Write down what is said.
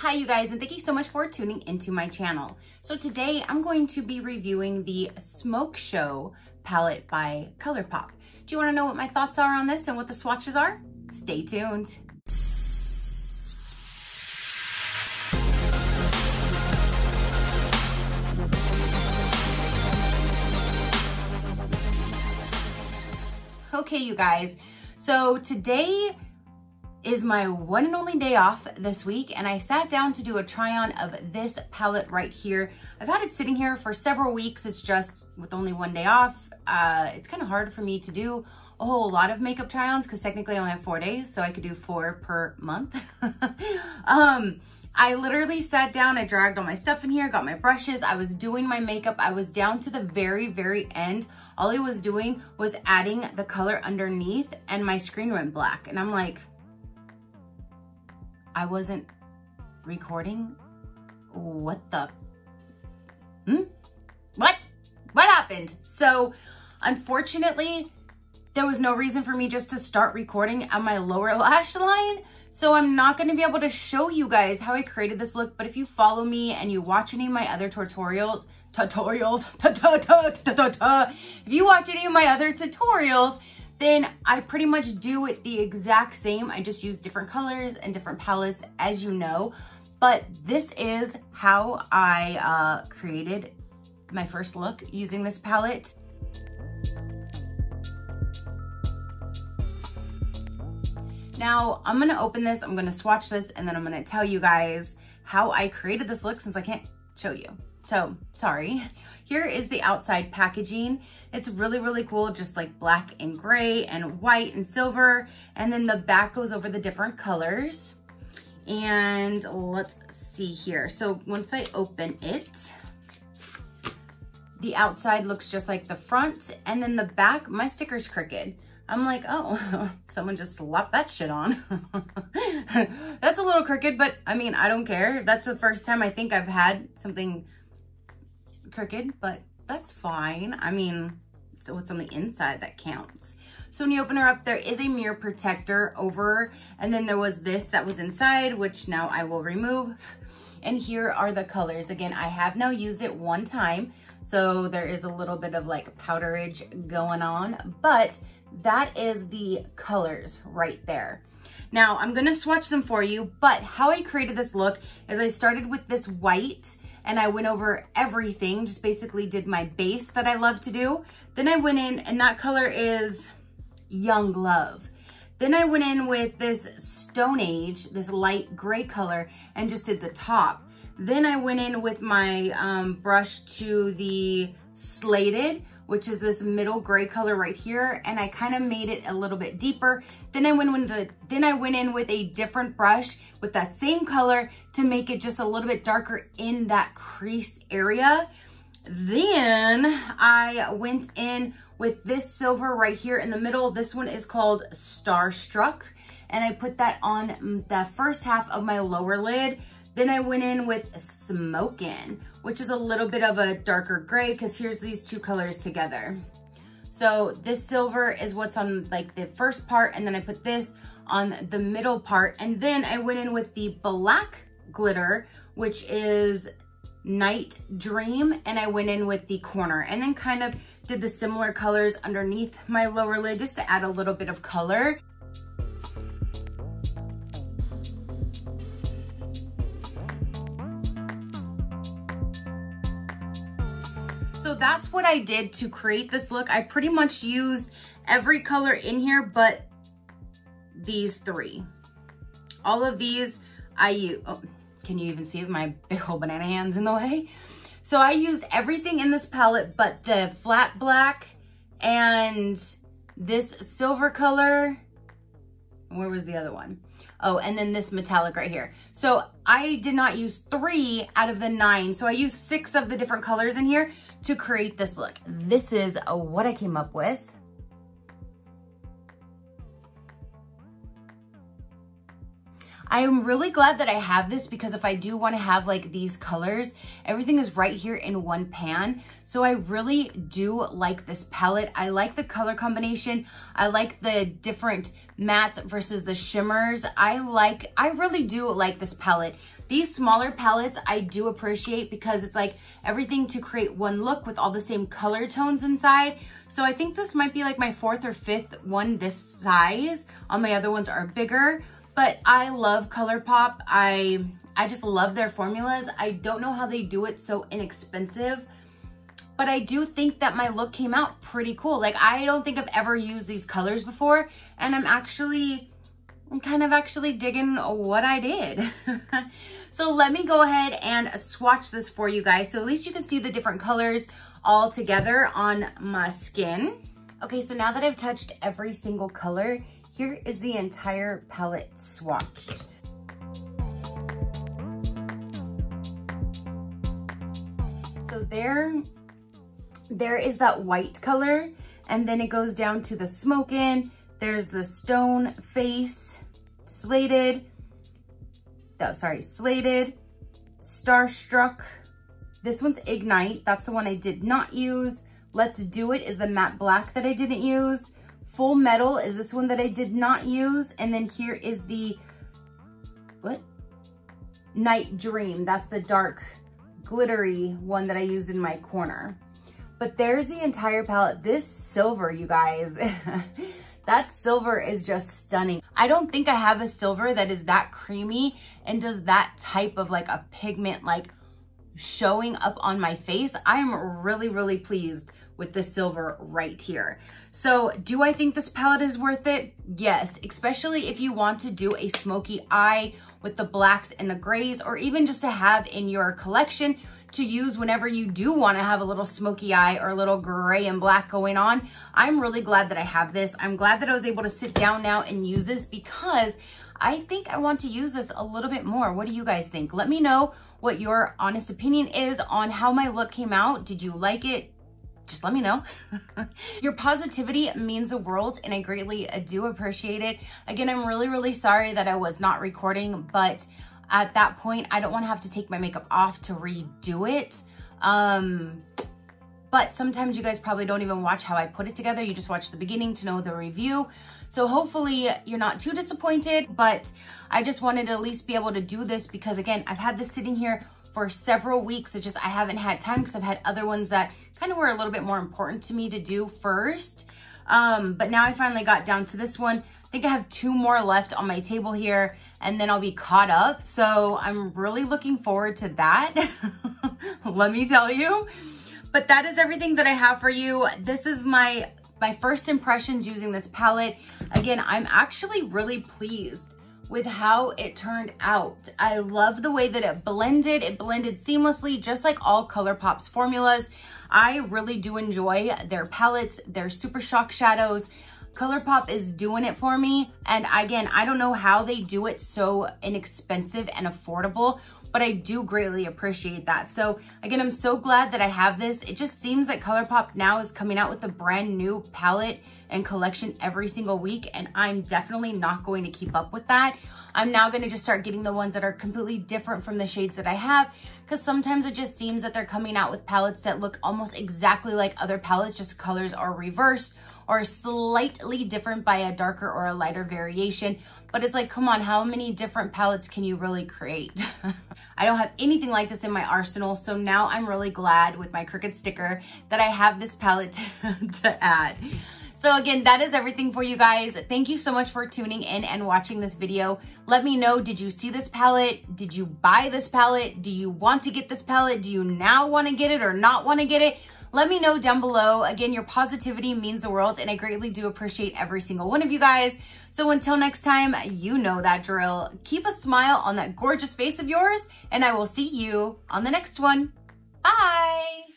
Hi you guys, and thank you so much for tuning into my channel. So today I'm going to be reviewing the Smoke Show palette by ColourPop. Do you wanna know what my thoughts are on this and what the swatches are? Stay tuned. Okay, you guys, so today is my one and only day off this week and I sat down to do a try on of this palette right here. I've had it sitting here for several weeks. It's just with only one day off. Uh, it's kind of hard for me to do a whole lot of makeup try-ons because technically I only have four days, so I could do four per month. um, I literally sat down, I dragged all my stuff in here, got my brushes, I was doing my makeup, I was down to the very, very end. All I was doing was adding the color underneath and my screen went black. And I'm like, I wasn't recording? What the? Hmm? What? What happened? So, unfortunately, there was no reason for me just to start recording on my lower lash line. So I'm not going to be able to show you guys how I created this look. But if you follow me and you watch any of my other tutorials, tutorials, ta -ta -ta if you watch any of my other tutorials, then I pretty much do it the exact same. I just use different colors and different palettes as you know. But this is how I uh, created my first look using this palette. Now I'm gonna open this, I'm gonna swatch this, and then I'm gonna tell you guys how I created this look since I can't show you. So, sorry. Here is the outside packaging. It's really, really cool, just like black and gray and white and silver. And then the back goes over the different colors. And let's see here. So once I open it, the outside looks just like the front. And then the back, my sticker's crooked. I'm like, oh, someone just slapped that shit on. That's a little crooked, but I mean, I don't care. That's the first time I think I've had something crooked, but that's fine. I mean, so what's on the inside that counts. So when you open her up, there is a mirror protector over, and then there was this that was inside, which now I will remove. And here are the colors. Again, I have now used it one time, so there is a little bit of like powderage going on, but that is the colors right there. Now I'm gonna swatch them for you, but how I created this look is I started with this white and I went over everything, just basically did my base that I love to do. Then I went in and that color is Young Love. Then I went in with this Stone Age, this light gray color, and just did the top. Then I went in with my um, brush to the Slated, which is this middle gray color right here. And I kind of made it a little bit deeper. Then I went with the, then I went in with a different brush with that same color to make it just a little bit darker in that crease area. Then I went in with this silver right here in the middle. This one is called Starstruck. And I put that on mm, the first half of my lower lid. Then I went in with Smokin', which is a little bit of a darker gray because here's these two colors together. So this silver is what's on like the first part and then I put this on the middle part. And then I went in with the black glitter, which is Night Dream. And I went in with the corner and then kind of did the similar colors underneath my lower lid just to add a little bit of color. That's what I did to create this look. I pretty much used every color in here, but these three. All of these I use, oh, can you even see my big old banana hands in the way? So I used everything in this palette, but the flat black and this silver color, where was the other one? Oh, and then this metallic right here. So I did not use three out of the nine. So I used six of the different colors in here to create this look. This is what I came up with. I am really glad that I have this because if I do want to have like these colors, everything is right here in one pan. So I really do like this palette. I like the color combination. I like the different mattes versus the shimmers. I like, I really do like this palette. These smaller palettes I do appreciate because it's like everything to create one look with all the same color tones inside. So I think this might be like my fourth or fifth one this size. All my other ones are bigger, but I love ColourPop. I, I just love their formulas. I don't know how they do it so inexpensive, but I do think that my look came out pretty cool. Like I don't think I've ever used these colors before and I'm actually Kind of actually digging what I did. so let me go ahead and swatch this for you guys. So at least you can see the different colors all together on my skin. Okay, so now that I've touched every single color, here is the entire palette swatched. So there, there is that white color, and then it goes down to the smokin', there's the stone face, slated, oh, sorry, slated, starstruck, this one's Ignite. That's the one I did not use. Let's Do It is the matte black that I didn't use. Full Metal is this one that I did not use. And then here is the, what? Night Dream. That's the dark glittery one that I used in my corner. But there's the entire palette. This silver, you guys. that silver is just stunning. I don't think I have a silver that is that creamy and does that type of like a pigment like showing up on my face, I'm really, really pleased with the silver right here. So do I think this palette is worth it? Yes, especially if you want to do a smoky eye with the blacks and the grays, or even just to have in your collection to use whenever you do want to have a little smoky eye or a little gray and black going on. I'm really glad that I have this. I'm glad that I was able to sit down now and use this because I think I want to use this a little bit more. What do you guys think? Let me know what your honest opinion is on how my look came out. Did you like it? Just let me know. your positivity means the world and I greatly do appreciate it. Again, I'm really, really sorry that I was not recording, but at that point, I don't want to have to take my makeup off to redo it. Um, but sometimes you guys probably don't even watch how I put it together. You just watch the beginning to know the review. So hopefully you're not too disappointed, but I just wanted to at least be able to do this because again, I've had this sitting here for several weeks. It's just I haven't had time because I've had other ones that kind of were a little bit more important to me to do first. Um, but now I finally got down to this one. I think I have two more left on my table here and then I'll be caught up. So I'm really looking forward to that. Let me tell you. But that is everything that I have for you. This is my, my first impressions using this palette. Again, I'm actually really pleased with how it turned out. I love the way that it blended. It blended seamlessly, just like all ColourPop's formulas. I really do enjoy their palettes, their Super Shock shadows. ColourPop is doing it for me. And again, I don't know how they do it so inexpensive and affordable, but I do greatly appreciate that. So again, I'm so glad that I have this. It just seems that ColourPop now is coming out with a brand new palette and collection every single week. And I'm definitely not going to keep up with that. I'm now going to just start getting the ones that are completely different from the shades that I have because sometimes it just seems that they're coming out with palettes that look almost exactly like other palettes, just colors are reversed or slightly different by a darker or a lighter variation. But it's like, come on, how many different palettes can you really create? I don't have anything like this in my arsenal. So now I'm really glad with my Cricut sticker that I have this palette to add. So again, that is everything for you guys. Thank you so much for tuning in and watching this video. Let me know, did you see this palette? Did you buy this palette? Do you want to get this palette? Do you now want to get it or not want to get it? Let me know down below. Again, your positivity means the world and I greatly do appreciate every single one of you guys. So until next time, you know that drill. Keep a smile on that gorgeous face of yours and I will see you on the next one. Bye.